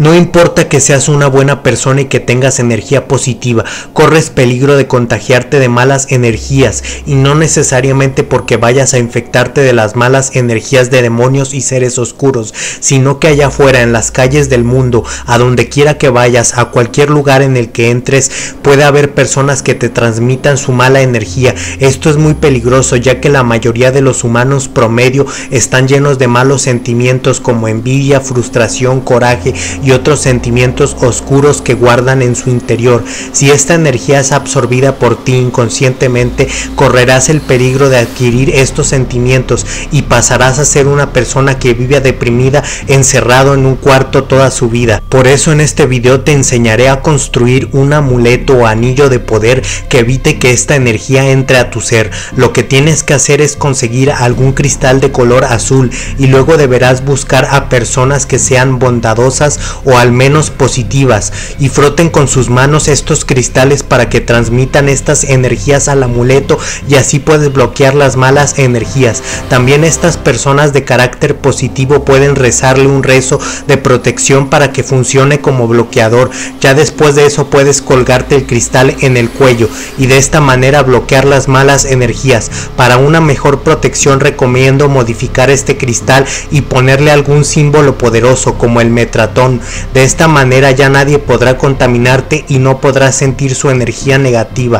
No importa que seas una buena persona y que tengas energía positiva, corres peligro de contagiarte de malas energías y no necesariamente porque vayas a infectarte de las malas energías de demonios y seres oscuros, sino que allá afuera en las calles del mundo, a donde quiera que vayas, a cualquier lugar en el que entres, puede haber personas que te transmitan su mala energía. Esto es muy peligroso ya que la mayoría de los humanos promedio están llenos de malos sentimientos como envidia, frustración, coraje y otros sentimientos oscuros que guardan en su interior. Si esta energía es absorbida por ti inconscientemente, correrás el peligro de adquirir estos sentimientos y pasarás a ser una persona que vive deprimida encerrado en un cuarto toda su vida. Por eso en este video te enseñaré a construir un amuleto o anillo de poder que evite que esta energía entre a tu ser. Lo que tienes que hacer es conseguir algún cristal de color azul y luego deberás buscar a personas que sean bondadosas o al menos positivas y froten con sus manos estos cristales para que transmitan estas energías al amuleto y así puedes bloquear las malas energías. También estas personas de carácter positivo pueden rezarle un rezo de protección para que funcione como bloqueador. Ya después de eso puedes colgarte el cristal en el cuello y de esta manera bloquear las malas energías. Para una mejor protección recomiendo modificar este cristal y ponerle algún símbolo poderoso como el metratón. De esta manera ya nadie podrá contaminarte y no podrás sentir su energía negativa.